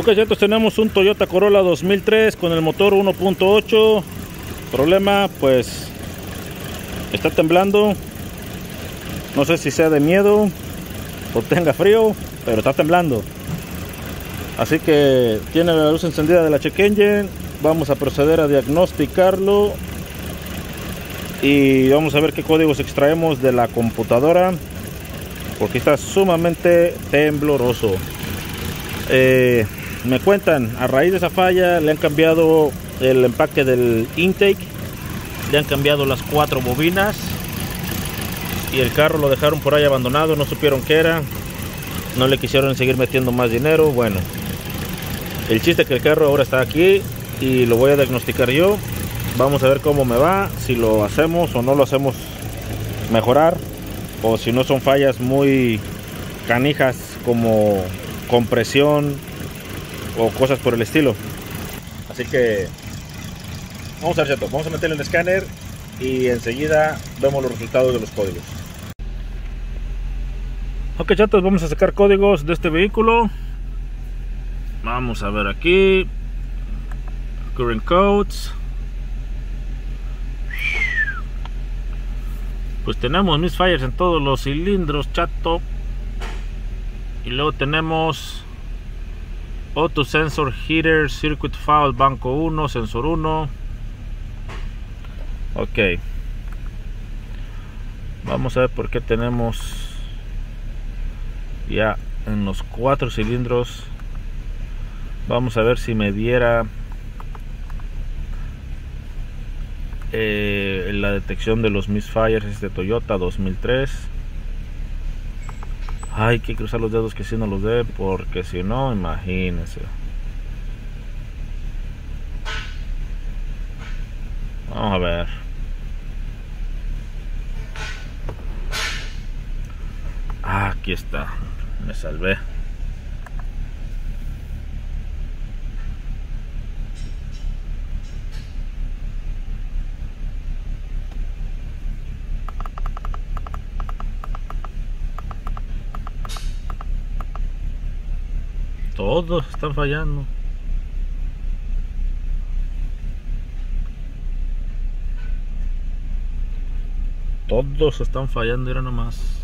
Ok, entonces tenemos un Toyota Corolla 2003 con el motor 1.8. Problema, pues está temblando. No sé si sea de miedo o tenga frío, pero está temblando. Así que tiene la luz encendida de la check engine. Vamos a proceder a diagnosticarlo y vamos a ver qué códigos extraemos de la computadora porque está sumamente tembloroso. Eh, me cuentan, a raíz de esa falla le han cambiado el empaque del intake, le han cambiado las cuatro bobinas y el carro lo dejaron por ahí abandonado, no supieron qué era, no le quisieron seguir metiendo más dinero, bueno. El chiste es que el carro ahora está aquí y lo voy a diagnosticar yo. Vamos a ver cómo me va, si lo hacemos o no lo hacemos mejorar o si no son fallas muy canijas como compresión o cosas por el estilo. Así que vamos a ver esto. Vamos a meterle el escáner y enseguida vemos los resultados de los códigos. Ok chatos, vamos a sacar códigos de este vehículo. Vamos a ver aquí. Current codes. Pues tenemos misfires en todos los cilindros, chato. Y luego tenemos Auto Sensor Heater, Circuit Foul, Banco 1, Sensor 1. Ok. Vamos a ver por qué tenemos ya en los cuatro cilindros. Vamos a ver si me diera eh, la detección de los misfires este Toyota 2003 hay que cruzar los dedos que si no los dé, porque si no, imagínense. Vamos a ver. Aquí está. Me salvé. Todos están fallando. Todos están fallando, era nomás.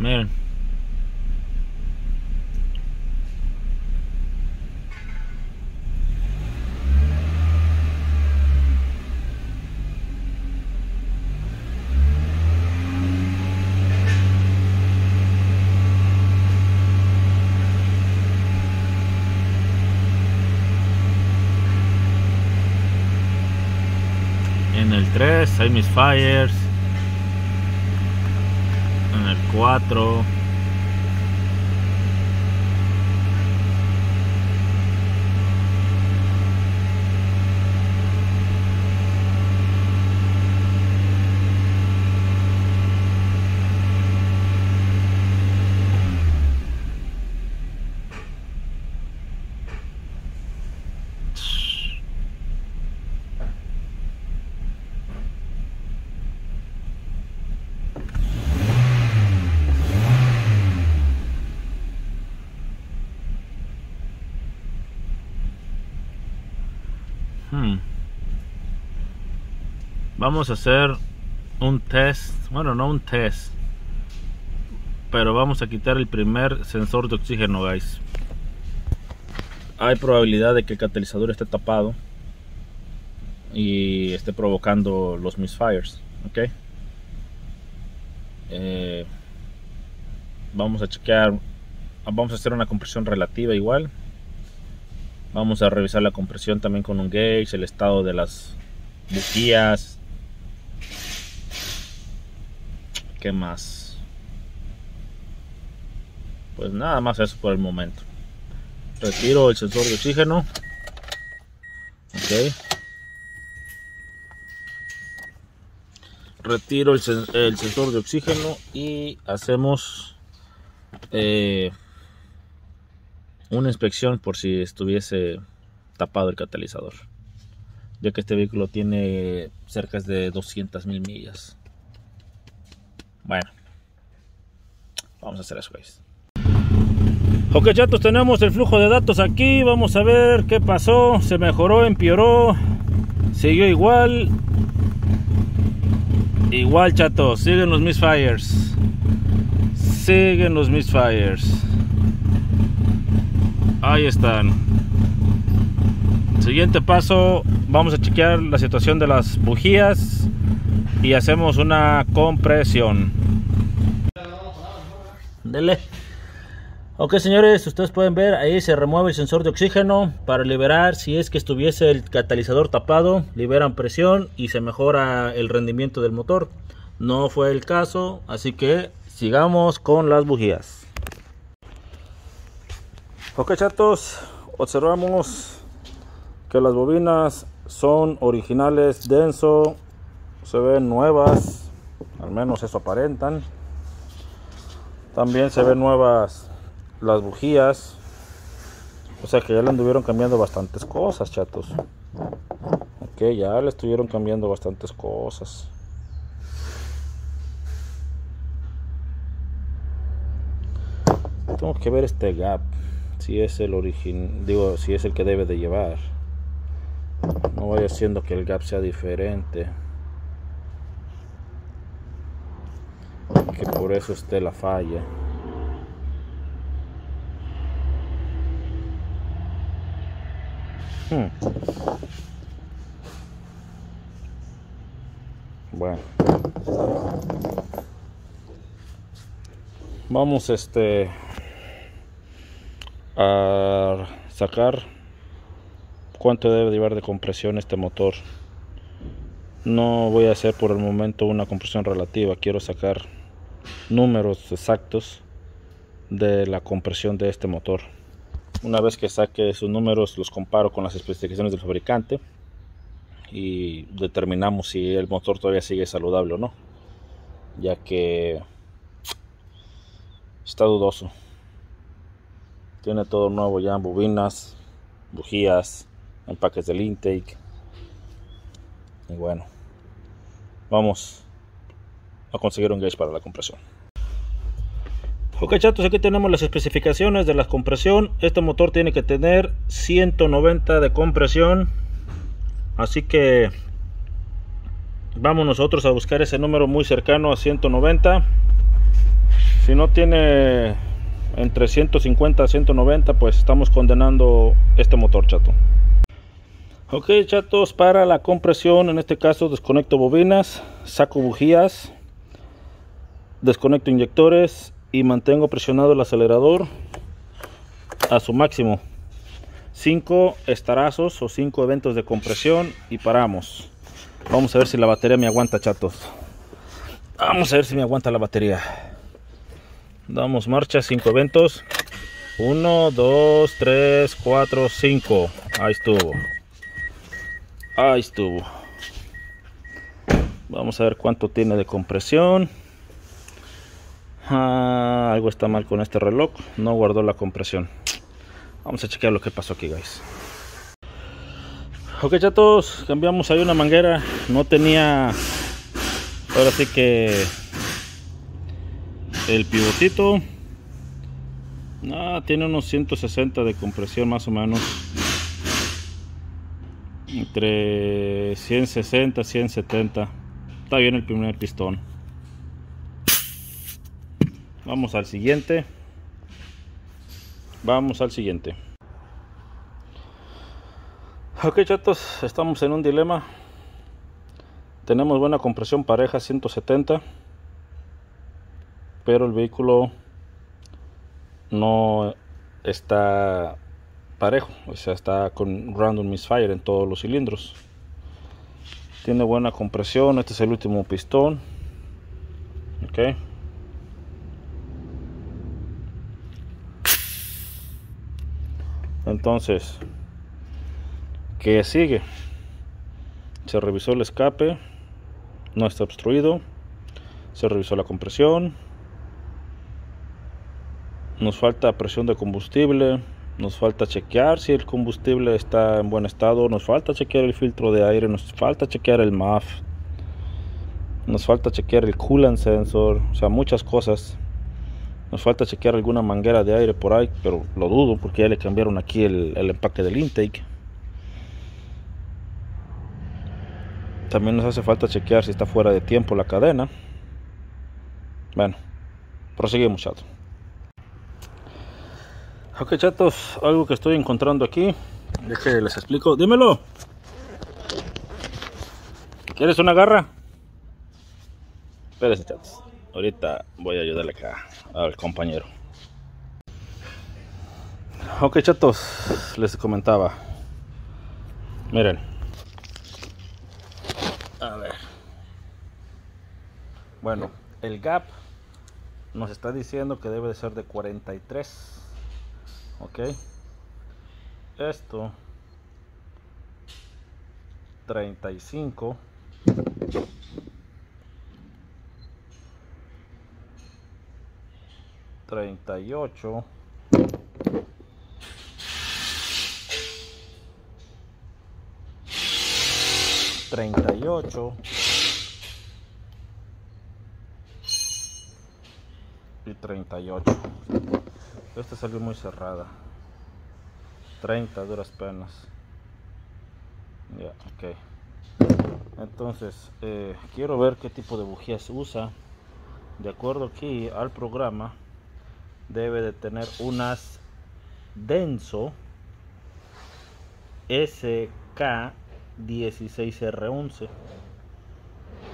Miren. En el 3 hay fires. En el 4. Hmm. Vamos a hacer un test, bueno, no un test, pero vamos a quitar el primer sensor de oxígeno, guys. Hay probabilidad de que el catalizador esté tapado y esté provocando los misfires, ok. Eh, vamos a chequear, vamos a hacer una compresión relativa igual Vamos a revisar la compresión también con un gauge, el estado de las bujías. ¿Qué más? Pues nada más eso por el momento. Retiro el sensor de oxígeno. Ok. retiro el, sensor de oxígeno y hacemos eh, una inspección por si estuviese tapado el catalizador ya que este vehículo tiene cerca de 200 mil millas bueno. Vamos a hacer eso guys. Ok chatos, tenemos el flujo de datos aquí, vamos a ver qué pasó, se mejoró, empeoró, siguió igual, igual chatos, siguen los misfires, siguen los misfires, ahí están. Siguiente paso, vamos a chequear la situación de las bujías y hacemos una compresión. Dele. Ok señores, ustedes pueden ver ahí se remueve el sensor de oxígeno para liberar si es que estuviese el catalizador tapado, liberan presión y se mejora el rendimiento del motor. No fue el caso, así que sigamos con las bujías. Ok chatos, observamos que las bobinas son originales, denso, se ven nuevas, al menos eso aparentan. También se ven nuevas las bujías. O sea que ya le anduvieron cambiando bastantes cosas, chatos. Ok, ya le estuvieron cambiando bastantes cosas. Tengo que ver este gap. Si es el origen, digo, si es el que debe de llevar. No vaya siendo que el gap sea diferente. Que por eso esté la falla. Hmm. Bueno. Vamos este a sacar cuánto debe llevar de compresión este motor. No voy a hacer por el momento una compresión relativa, quiero sacar números exactos de la compresión de este motor. Una vez que saque esos números, los comparo con las especificaciones del fabricante y determinamos si el motor todavía sigue saludable o no, ya que está dudoso. Tiene todo nuevo ya, bobinas, bujías, empaques del intake. Y bueno, vamos a conseguir un gauge para la compresión. Ok chatos, aquí tenemos las especificaciones de la compresión. Este motor tiene que tener 190 de compresión. Así que vamos nosotros a buscar ese número muy cercano a 190. Si no tiene entre 150 a 190, pues estamos condenando este motor chato. Ok chatos, para la compresión, en este caso desconecto bobinas, saco bujías, desconecto inyectores y mantengo presionado el acelerador a su máximo. 5 estarazos o 5 eventos de compresión y paramos. Vamos a ver si la batería me aguanta chatos. Vamos a ver si me aguanta la batería. Damos marcha 5 eventos. 1 2 3 4 5 ahí estuvo. Ahí estuvo. Vamos a ver cuánto tiene de compresión Ah, algo está mal con este reloj. No guardó la compresión. Vamos a chequear lo que pasó aquí, guys. Ok, chatos. Cambiamos ahí una manguera. No tenía... Ahora sí que... El pivotito. Ah, tiene unos 160 de compresión más o menos. Entre 160 170. Está bien el primer pistón. Vamos al siguiente. Vamos al siguiente. Ok chatos, estamos en un dilema. Tenemos buena compresión pareja 170. Pero el vehículo no está parejo. O sea, está con random misfire en todos los cilindros. Tiene buena compresión. Este es el último pistón. Ok. Entonces ¿qué sigue? se revisó el escape no está obstruido. Se revisó la compresión. Nos falta presión de combustible nos falta chequear si el combustible está en buen estado nos falta chequear el filtro de aire nos falta chequear el MAF nos falta chequear el coolant sensor o sea muchas cosas nos falta chequear alguna manguera de aire por ahí pero lo dudo porque ya le cambiaron aquí el, el empaque del intake También nos hace falta chequear si está fuera de tiempo la cadena. Bueno, proseguimos, chato. Ok, chatos, algo que estoy encontrando aquí. De que les explico. Dímelo. ¿Quieres una garra? Espérense, chatos. Ahorita voy a ayudarle acá al compañero. Ok, chatos, les comentaba. Miren. A ver. Bueno, el gap nos está diciendo que debe de ser de 43. Ok. Esto 35. Treinta y ocho. Treinta y ocho. Y treinta y ocho. Esta salió muy cerrada. 30 duras penas. Ya, ok. Entonces, eh, quiero ver qué tipo de bujías usa. De acuerdo aquí al programa, debe de tener unas denso SK16R11.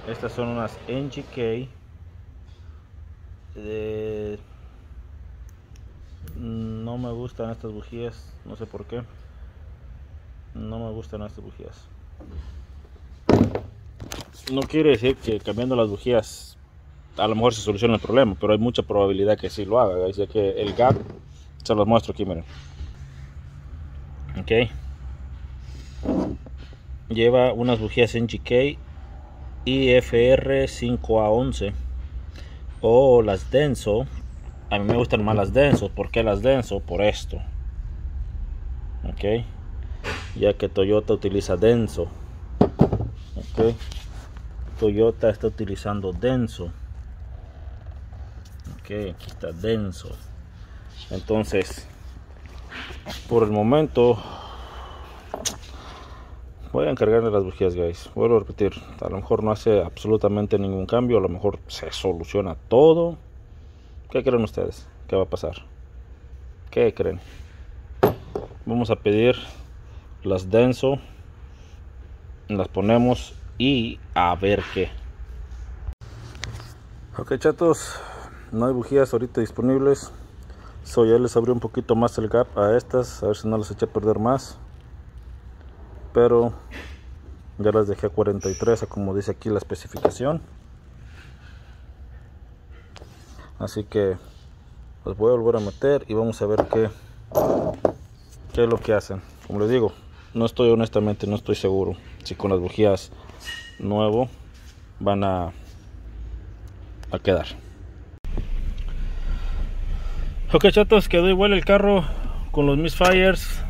Estas son unas NGK no me gustan estas bujías no sé por qué no me gustan estas bujías no quiere decir que cambiando las bujías a lo mejor se soluciona el problema pero hay mucha probabilidad que sí lo haga. Ya que el gap se los muestro aquí miren. Ok. Lleva unas bujías en GK IFR 5A11 o las denso. A mí me gustan más las denso ¿por qué las denso? por esto. Ok. Ya que Toyota utiliza denso. Ok. Toyota está utilizando denso ok aquí está denso entonces por el momento voy a encargarle las bujías guys vuelvo a repetir a lo mejor no hace absolutamente ningún cambio a lo mejor se soluciona todo ¿qué creen ustedes? ¿qué va a pasar? ¿qué creen? vamos a pedir las denso las ponemos y a ver qué ok chatos no hay bujías ahorita disponibles. So ya les abrió un poquito más el gap a estas a ver si no las eché a perder más. Pero ya las dejé a 43 como dice aquí la especificación. Así que las voy a volver a meter y vamos a ver qué qué es lo que hacen. Como les digo no estoy honestamente no estoy seguro si con las bujías nuevo van a a quedar ok chatos quedó igual el carro con los misfires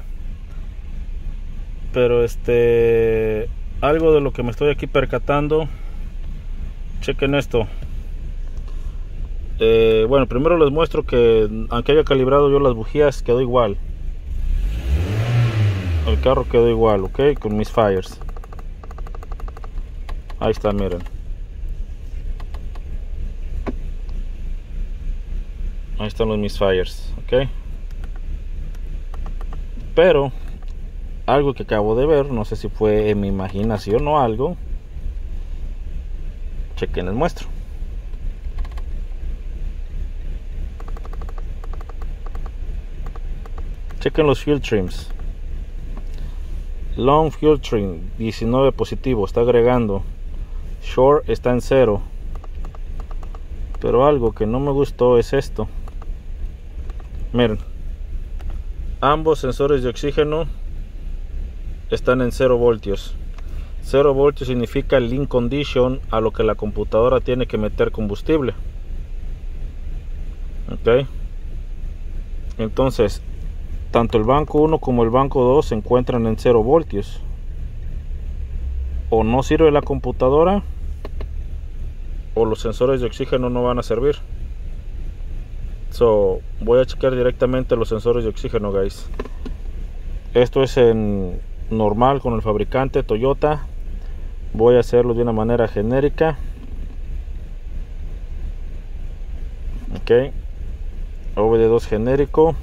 pero este algo de lo que me estoy aquí percatando chequen esto. Eh, bueno primero les muestro que aunque haya calibrado yo las bujías quedó igual. El carro quedó igual ok con mis fires ahí está miren ahí están los mis fires ok pero algo que acabo de ver, no sé si fue en mi imaginación o algo. Chequen, les muestro. Chequen los fuel trims. Long fuel trim 19 positivo, está agregando. Short está en cero. Pero algo que no me gustó es esto. Miren. Ambos sensores de oxígeno están en 0 voltios 0 voltios significa link condition a lo que la computadora tiene que meter combustible. Ok. Entonces, tanto el banco 1 como el banco 2 se encuentran en 0 voltios. O no sirve la computadora o los sensores de oxígeno no van a servir. So, voy a checar directamente los sensores de oxígeno, guys. Esto es en normal con el fabricante Toyota. Voy a hacerlo de una manera genérica. Ok. OBD2 genérico.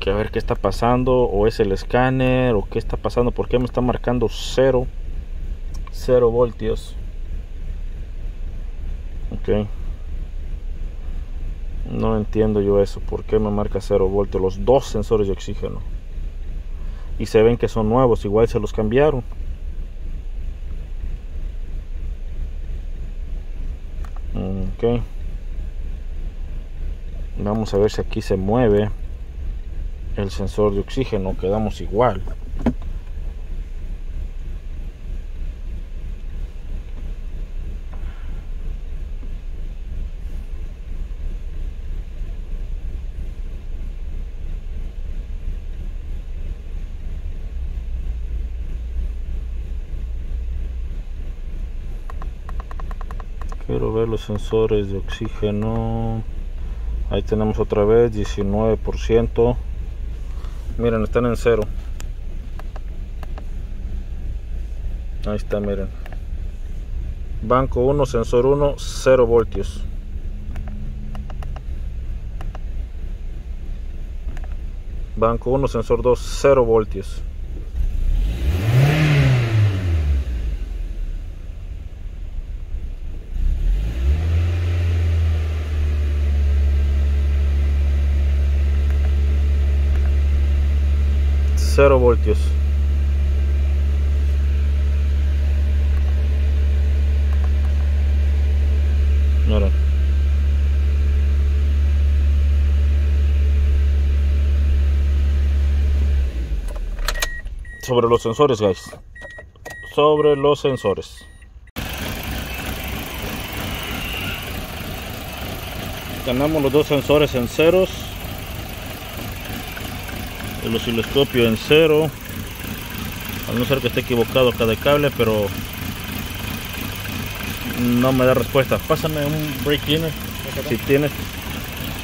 Que a ver qué está pasando. O es el escáner. O qué está pasando. ¿Por qué me está marcando 0? 0 voltios. No entiendo yo eso. ¿Por qué me marca 0 voltios? Los dos sensores de oxígeno. Y se ven que son nuevos. Igual se los cambiaron. Ok. Vamos a ver si aquí se mueve el sensor de oxígeno. Quedamos igual. quiero ver los sensores de oxígeno. Ahí tenemos otra vez 19% miren están en cero. Ahí está miren. Banco 1 sensor 1 0 voltios. Banco 1 sensor 2 0 voltios 0 voltios. Mira. sobre los sensores guys. Sobre los sensores. Tenemos los dos sensores en ceros el osciloscopio en cero. A no ser que esté equivocado acá de cable pero no me da respuesta. Pásame un brake cleaner si tienes.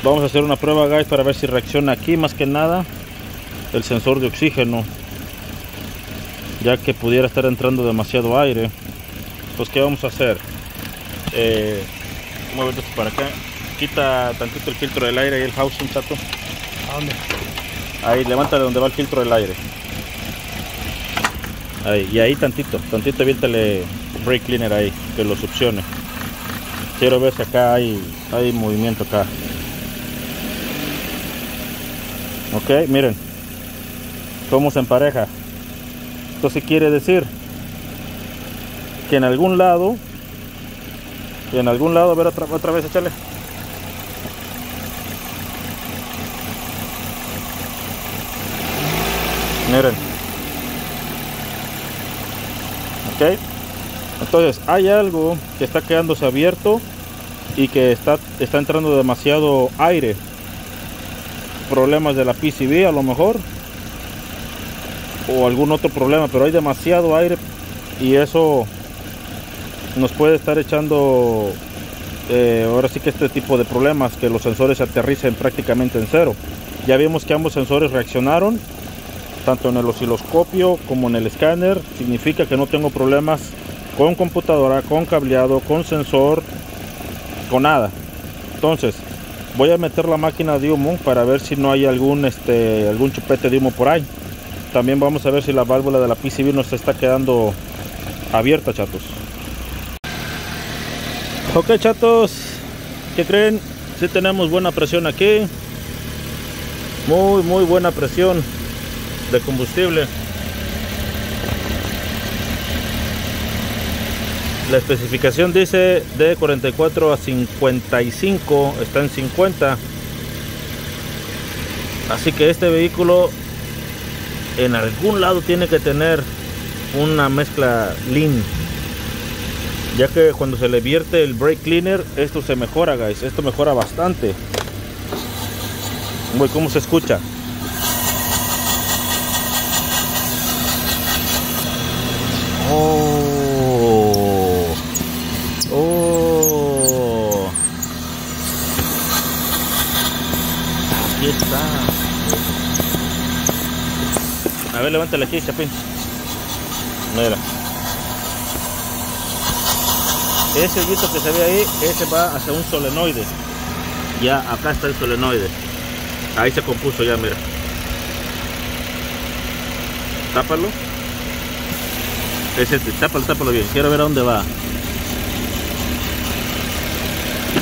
Vamos a hacer una prueba guys para ver si reacciona aquí más que nada el sensor de oxígeno ya que pudiera estar entrando demasiado aire. Pues qué vamos a hacer eh, muévete para acá. Quita tantito el filtro del aire y el housing chato ¿A dónde? Ahí, levanta de donde va el filtro del aire. Ahí, y ahí tantito, tantito aviéntale brake cleaner ahí, que lo succione. Quiero ver si acá hay, hay movimiento acá. Ok, miren. Cómo se empareja. Esto sí quiere decir que en algún lado, en algún lado, ver otra, otra vez, échale. Miren. Ok. Entonces hay algo que está quedándose abierto y que está, está entrando demasiado aire. Problemas de la PCB a lo mejor. O algún otro problema pero hay demasiado aire y eso nos puede estar echando eh, ahora sí que este tipo de problemas que los sensores aterricen prácticamente en cero. Ya vimos que ambos sensores reaccionaron tanto en el osciloscopio como en el escáner significa que no tengo problemas con computadora, con cableado, con sensor, con nada. Entonces, voy a meter la máquina de humo para ver si no hay algún este algún chupete de humo por ahí. También vamos a ver si la válvula de la PCB nos está quedando abierta, chatos. Ok, chatos, ¿qué creen? Si tenemos buena presión aquí. Muy, muy buena presión de combustible. La especificación dice de 44 a 55, está en 50. Así que este vehículo en algún lado tiene que tener una mezcla lean ya que cuando se le vierte el brake cleaner esto se mejora guys esto mejora bastante Uy, cómo se escucha oh oh aquí está a ver levántale aquí chapín mira. Ese guito que se ve ahí ese va hacia un solenoide. Ya acá está el solenoide. Ahí se compuso ya mira. Tápalo. Ese tápalo tápalo bien. Quiero ver a dónde va.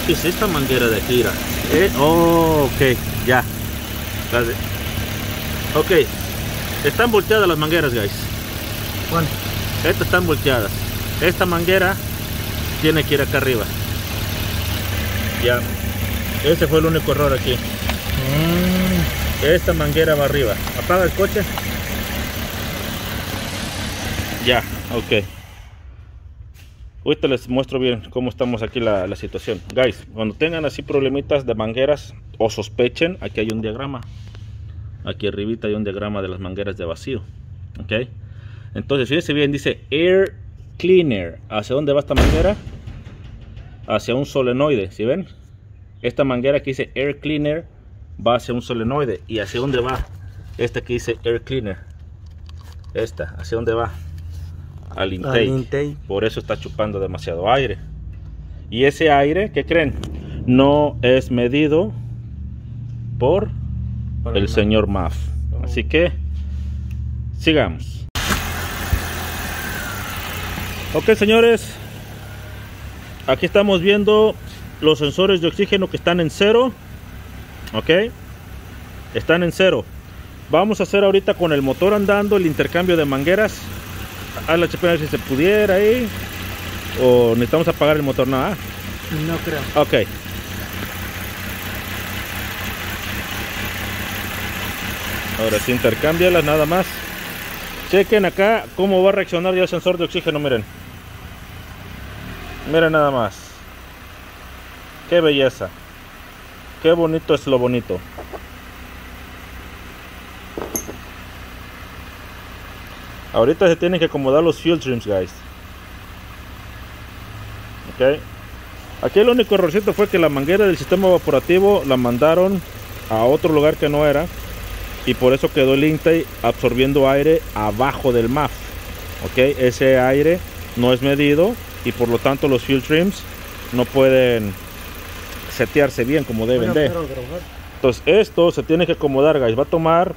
¿qué es esta manguera de gira? Eh, ok ya. Ok están volteadas las mangueras guys. Bueno, estas están volteadas. Esta manguera tiene que ir acá arriba. Ya. Ese fue el único error aquí. Mm, esta manguera va arriba. Apaga el coche. Ya ok. Ahorita les muestro bien cómo estamos aquí la, la situación. Guys cuando tengan así problemitas de mangueras o sospechen aquí hay un diagrama aquí arribita hay un diagrama de las mangueras de vacío ok entonces fíjense bien dice air cleaner hacia dónde va esta manguera hacia un solenoide ¿sí ven? esta manguera que dice air cleaner va hacia un solenoide y hacia dónde va esta que dice air cleaner esta hacia dónde va al intake. al intake. por eso está chupando demasiado aire y ese aire ¿qué creen? no es medido por Por el el señor Maf. Así que sigamos. Ok señores. Aquí estamos viendo los sensores de oxígeno que están en cero. Ok. Están en cero. Vamos a hacer ahorita con el motor andando el intercambio de mangueras. A la chepena si se pudiera ahí. O necesitamos apagar el motor nada no creo. ok ahora sí intercámbialas nada más. Chequen acá cómo va a reaccionar ya el sensor de oxígeno miren. Miren nada más. Qué belleza. Qué bonito es lo bonito. Ahorita se tienen que acomodar los fuel trims guys. Ok. Aquí el único errorcito fue que la manguera del sistema evaporativo la mandaron a otro lugar que no era y por eso quedó el intake absorbiendo aire abajo del MAF ok ese aire no es medido y por lo tanto los fuel trims no pueden setearse bien como deben de. entonces esto se tiene que acomodar guys. Va a tomar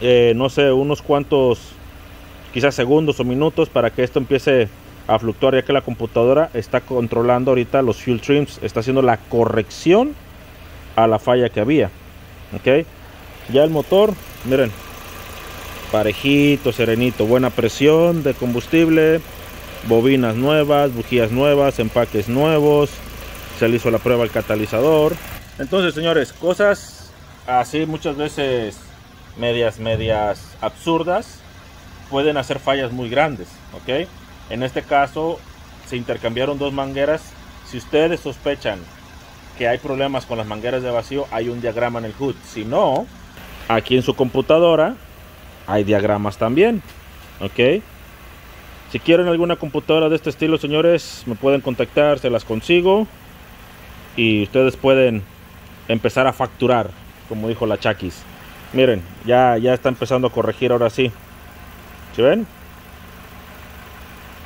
eh, no sé unos cuantos quizás segundos o minutos para que esto empiece a fluctuar ya que la computadora está controlando ahorita los fuel trims está haciendo la corrección a la falla que había ok ya el motor miren. Parejito serenito buena presión de combustible bobinas nuevas bujías nuevas empaques nuevos. Se le hizo la prueba al catalizador. Entonces señores cosas así muchas veces medias medias absurdas pueden hacer fallas muy grandes ok en este caso se intercambiaron dos mangueras. Si ustedes sospechan que hay problemas con las mangueras de vacío hay un diagrama en el HUD si no aquí en su computadora hay diagramas también ok si quieren alguna computadora de este estilo señores me pueden contactar se las consigo y ustedes pueden empezar a facturar como dijo la Chakis miren ya ya está empezando a corregir ahora sí. ¿Sí ven?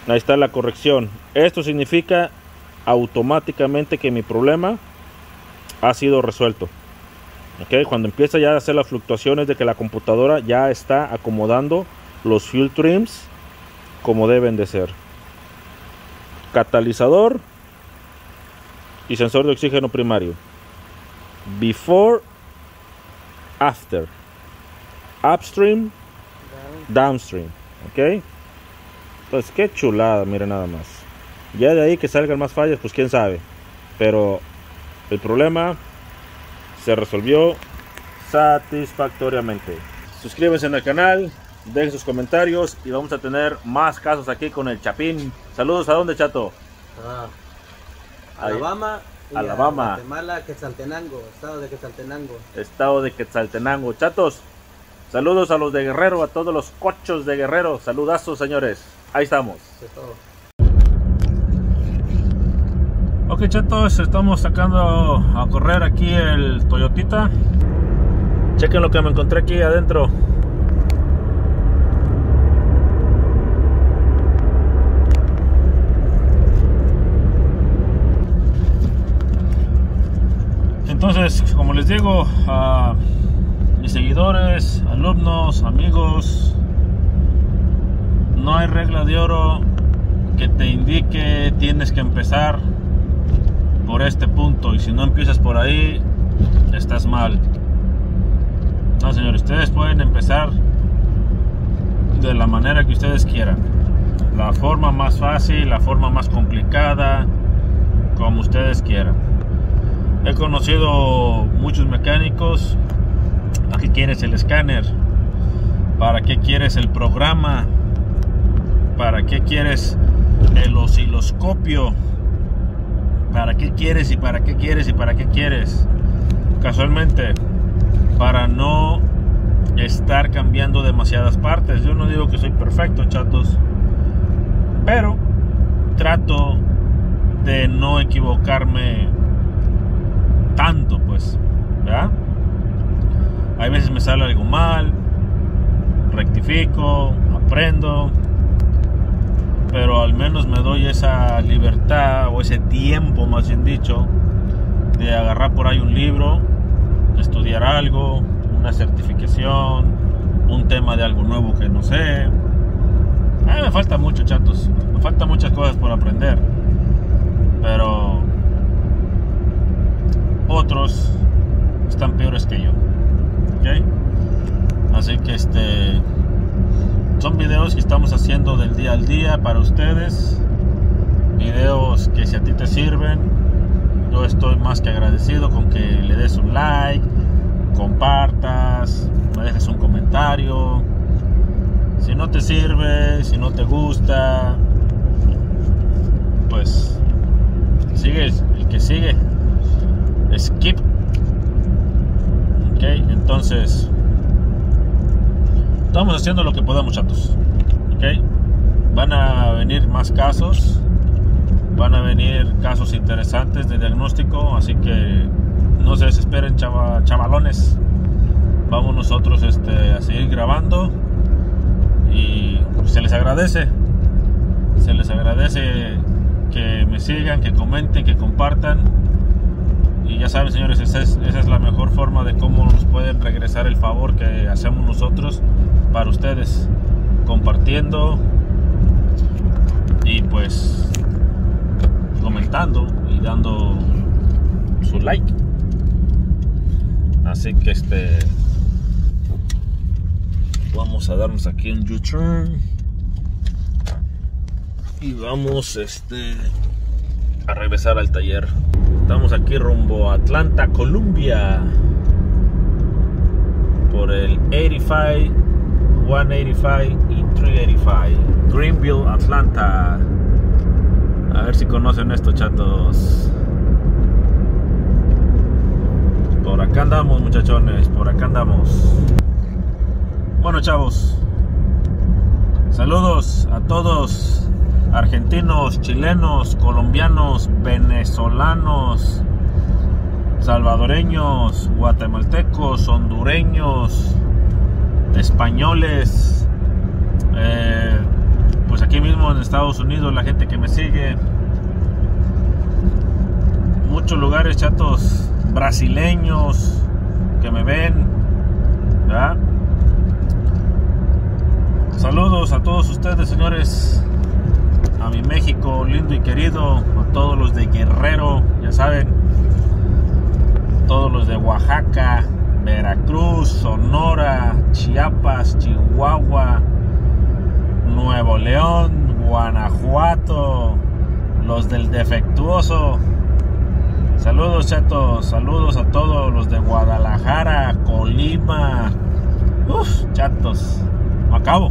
ahí está la corrección. Esto significa automáticamente que mi problema ha sido resuelto Ok, cuando empieza ya a hacer las fluctuaciones de que la computadora ya está acomodando los fuel trims como deben de ser. Catalizador y sensor de oxígeno primario. Before, after. Upstream, downstream. Ok. Pues qué chulada, miren nada más. Ya de ahí que salgan más fallas, pues quién sabe. Pero el problema se resolvió satisfactoriamente. suscríbanse en el canal, dejen sus comentarios y vamos a tener más casos aquí con el Chapín. Saludos a dónde, Chato. Ah. Alabama. y a Alabama. Guatemala, Quetzaltenango, estado de Quetzaltenango. Estado de Quetzaltenango. Chatos, saludos a los de Guerrero, a todos los cochos de Guerrero. Saludazos, señores. Ahí estamos. Eso es todo. Ok, chatos, estamos sacando a correr aquí el Toyotita. Chequen lo que me encontré aquí adentro. Entonces, como les digo, a mis seguidores, alumnos, amigos, no hay regla de oro que te indique tienes que empezar por este punto y si no empiezas por ahí estás mal. No señores ustedes pueden empezar de la manera que ustedes quieran. La forma más fácil la forma más complicada como ustedes quieran. He conocido muchos mecánicos. Para qué quieres el escáner. Para qué quieres el programa para qué quieres el osciloscopio ¿Para qué quieres y para qué quieres y para qué quieres? Casualmente, para no estar cambiando demasiadas partes. Yo no digo que soy perfecto, chatos. Pero trato de no equivocarme tanto, pues. ¿Verdad? Hay veces me sale algo mal, rectifico, aprendo pero al menos me doy esa libertad o ese tiempo, más bien dicho, de agarrar por ahí un libro, estudiar algo, una certificación, un tema de algo nuevo que no sé. Me falta mucho, chatos, me faltan muchas cosas por aprender, pero otros están peores que yo, ¿ok? Así que este son videos que estamos haciendo del día al día para ustedes. Videos que si a ti te sirven, yo estoy más que agradecido con que le des un like, compartas, me dejes un comentario. Si no te sirve, si no te gusta, pues sigue el que sigue. Skip. Ok, entonces estamos haciendo lo que podamos, chatos. ¿Ok? Van a venir más casos. Van a venir casos interesantes de diagnóstico. Así que no se desesperen, chava- chavalones. Vamos nosotros este, a seguir grabando. Y se les agradece. Se les agradece que me sigan, que comenten, que compartan. Y ya saben, señores, esa es, esa es la mejor forma de cómo nos pueden regresar el favor que hacemos nosotros para ustedes, compartiendo y pues comentando y dando su like. Así que este vamos a darnos aquí un U-turn y vamos este a regresar al taller. Estamos aquí rumbo a Atlanta, Columbia. Por el 85, 185 y 385. Greenville, Atlanta. A ver si conocen esto, chatos. Por acá andamos, muchachones. Por acá andamos. Bueno, chavos. Saludos a todos argentinos, chilenos, colombianos, venezolanos, salvadoreños, guatemaltecos, hondureños, españoles, eh, pues aquí mismo en Estados Unidos la gente que me sigue, muchos lugares chatos brasileños que me ven, ¿verdad? Saludos a todos ustedes, señores a mi México lindo y querido, a todos los de Guerrero, ya saben, todos los de Oaxaca, Veracruz, Sonora, Chiapas, Chihuahua, Nuevo León, Guanajuato, los del defectuoso. Saludos chatos, saludos a todos los de Guadalajara, Colima, Uf, chatos. Acabo.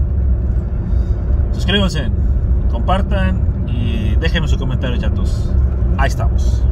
Suscríbanse, compartan y déjenme su comentario, chatos. Ahí estamos.